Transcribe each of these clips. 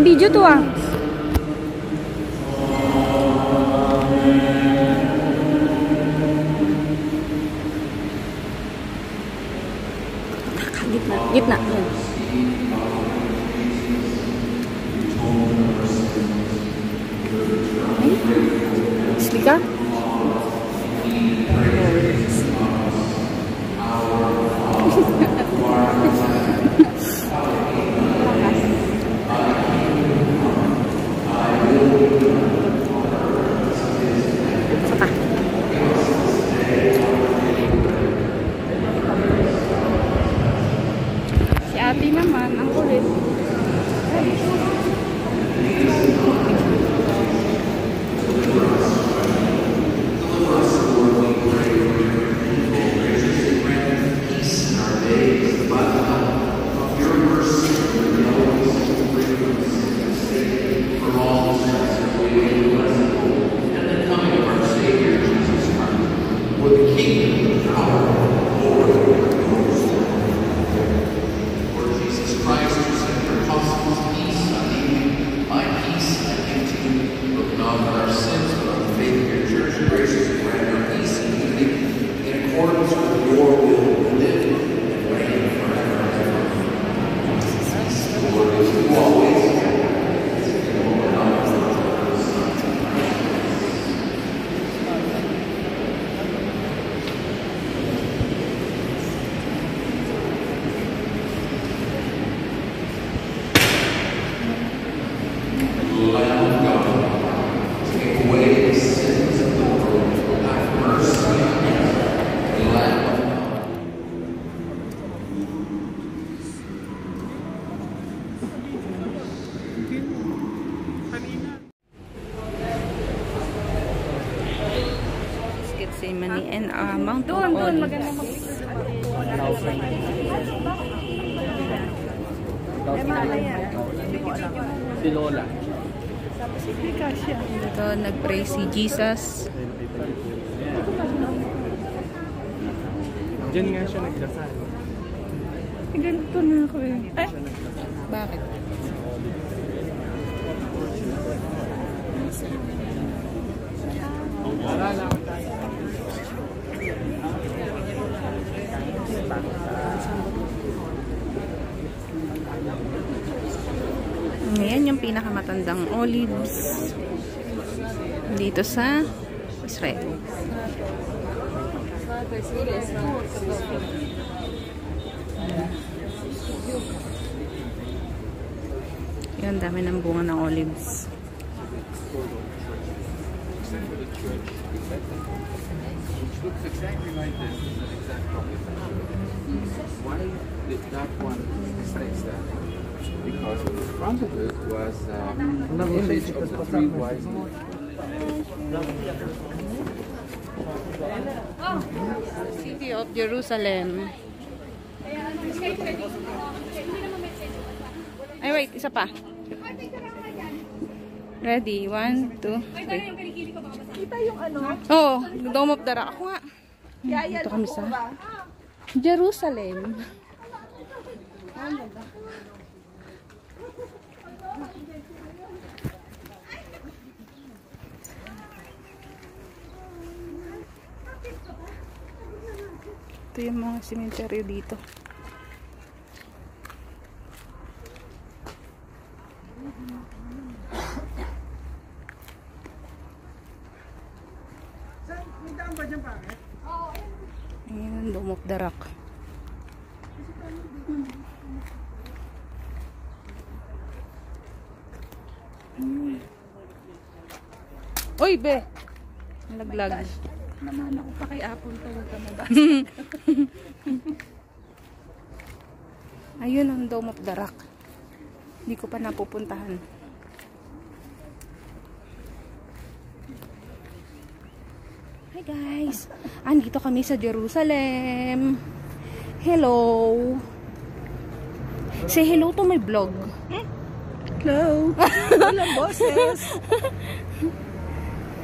Vai biju tua. Gitna, gitna. Slika? Doon, doon. Maganda mag-picture. Eh, mamaya. Si Lola. Ito, nag-pray si Jesus. Diyan nga siya nagdasal. Ganito na ako eh. Ay! Bakit? magandang olives dito sa Israel. Yun, dami ng bunga ng olives. Which looks exactly like this, is an exact copy. Why did that one stays there? inscription because in front of it was uh, an image of the three wise men. The city of Jerusalem. Ay, wait. Isa pa. Ready? One, two, three. Kita yung ano? Oo. Oh, Dome of the Rock. Ako nga. Dito kami sa Jerusalem. Ang ganda. Ito yung mga simenteryo dito. Ayan, Dome of the Rock. Hmm. Uy, be! Nalaglag. Naman ako pa kay Apple to. Huwag ka na ba? Ayun ang Dome of the Rock. Hindi ko pa napupuntahan. Hi guys! Andito kami sa Jerusalem. Hello! Say hello to my vlog. Hello. Walang boses.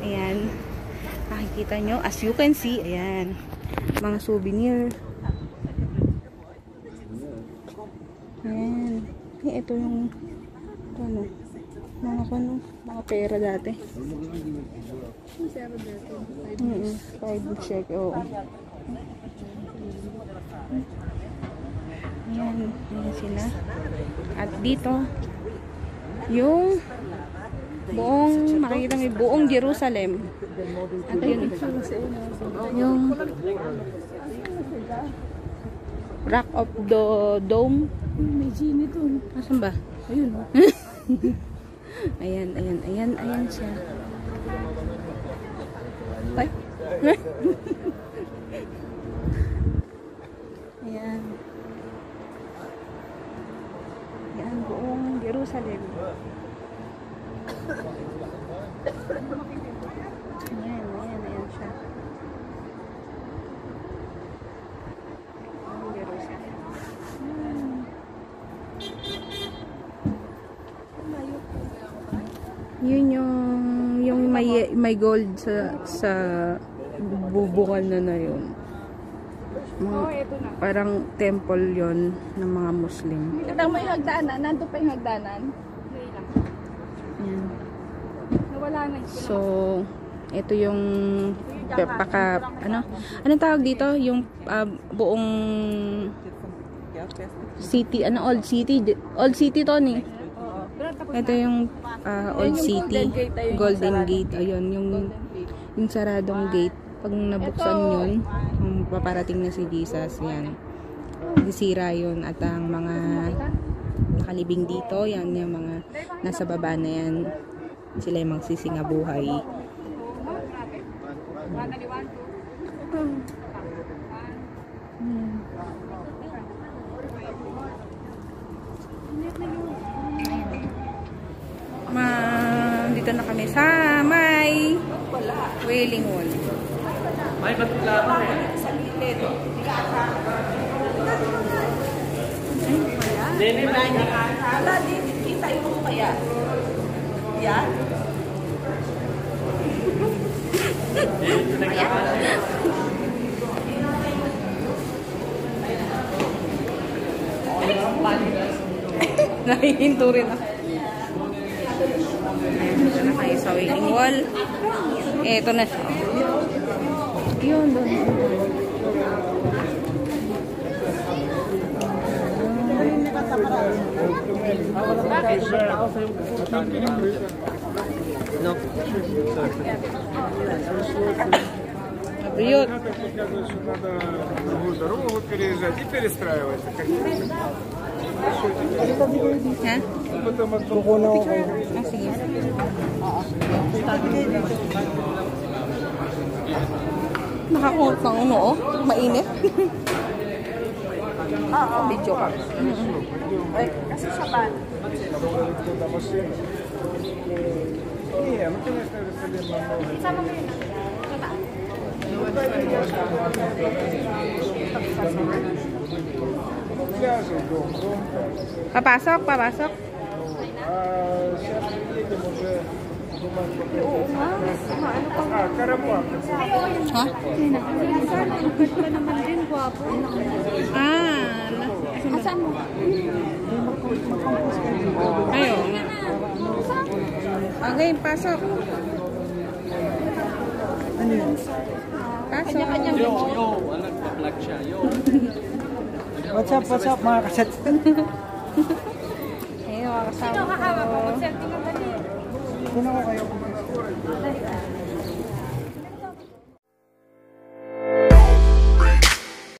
Ayan. Nakikita nyo, as you can see, ayan. Mga souvenir. Ayan. Eh, ito yung, ano, mga ano, mga pera dati. Mm -mm, five check, oo. Ayan, ayan sila. At dito, yung buong, makikita yung buong Jerusalem. At yun, yung Rock of the Dome. May genie dun. Asan ba? Ayun oh. Ayan, ayan, ayan, ayan siya. Ay. Ayan. Ayan, buong Jerusalem. Ayan, ayan, ayan siya. Buong Jerusalem. Yun yung yung may may gold sa sa bubungan na na yun. Mga, parang temple yon ng mga Muslim. Mo yung hagdanan. Nandun pa yung hagdanan. Yan. Na. So, ito yung paka ano? Anong tawag dito? Yung ah, buong city, ano old city? Old city to ni. Ito yung ah, old city. Golden Gate, ayun yung yung saradong gate. Pag nabuksan yun, yung paparating na si Jesus, yan. Sisira yun at ang mga nakalibing dito, yan yung mga nasa baba na yan. Sila yung magsisinga buhay. Ma, dito na kami sa may Wailing Wall. May ba't kailangan eh? Nene, Hala, di. Kita yung kaya. Yan. Nahihinto rin ako. Dito na kayo sa Wailing Wall. Eto na siya. Yun, doon. No. Бьет. Надо показывать, что надо другую дорогу вот переезжать и перестраиваться. Как Ha? потом от другого Ah, sige. Nakakuot ng uno, oh. Mainit. Oo. Video ka. Ay, kasi siya ba? Sama mo yun. Papasok, papasok. Ah, siya Oo nga. Maano pa. Ha? Sir, lingkod pa naman din, guwapo. Ah. Asan mo? Ayaw nga. Okay, pasok. Ano yun? Pasok. Kanya-kanya. Yo, yo. Anak, pa-vlog siya. Yo. What's up, what's up, mga kaset? Ayun, kasama ko. Sino kakawag mo? Kung selfie 오늘하루 가.